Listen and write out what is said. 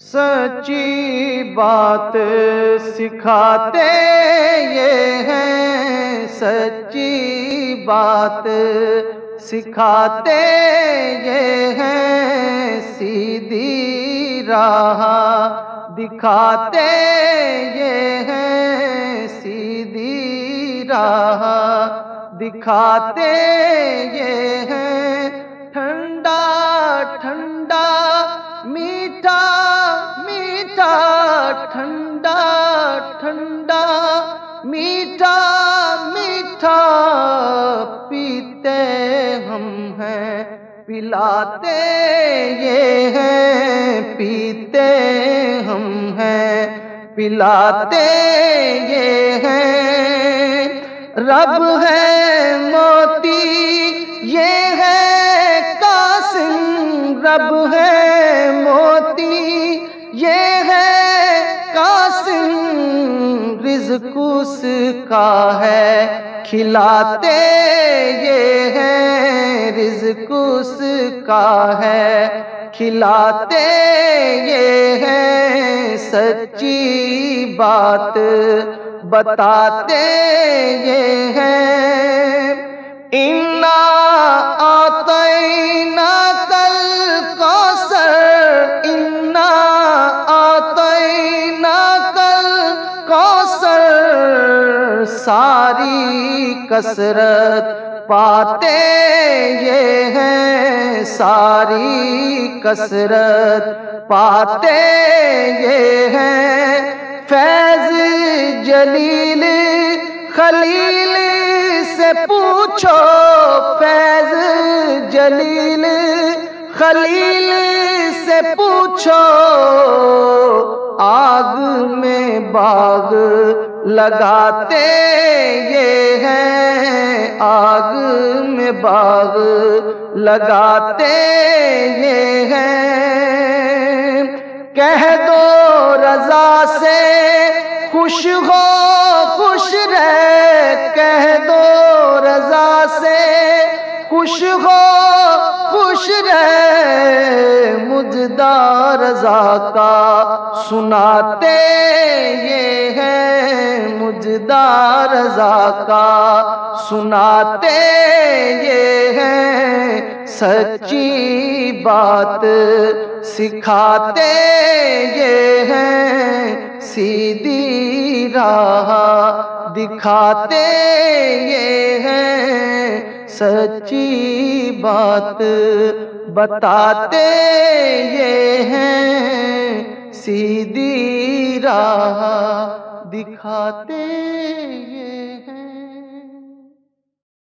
सच्ची बात सिखाते ये हैं। सच्ची बात सिखाते ये हैं। सीधी राह दिखाते ये हैं। सीधी राह दिखाते ये हैं। ठंडा ठंडा ठंडा ठंडा, मीठा मीठा पीते हम हैं, पिलाते ये हैं, पीते हम हैं, पिलाते ये हैं। रब है मोती, ये है कासिम, रब है मोती, ये उसका है, खिलाते ये है, रिज्क उसका है, खिलाते ये है, सच्ची बात, बताते ये सारी कसरत पाते ये हैं सारी कसरत पाते ये हैं। फैज जलील खलील से पूछो, फैज जलील खलील से पूछो। आग में बाग लगाते ये हैं आग में बाग। लगाते ये हैं। कह दो रजा से खुश हो, खुश रह। कह दो रजा से खुश हो, खुश रह। मुजदा रजा का सुनाते हैं रजा का सुनाते ये हैं, सच्ची बात सिखाते ये हैं, सीधी राह दिखाते ये हैं, सच्ची बात बताते ये हैं, सीधी राह दिखाते ये